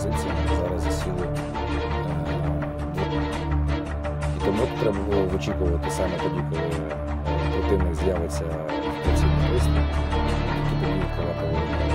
позиції зараз засіли. Е, і тому треба було вичікувати саме тоді, коли е, противник з'явиться в працівній листі, тоді відкривати.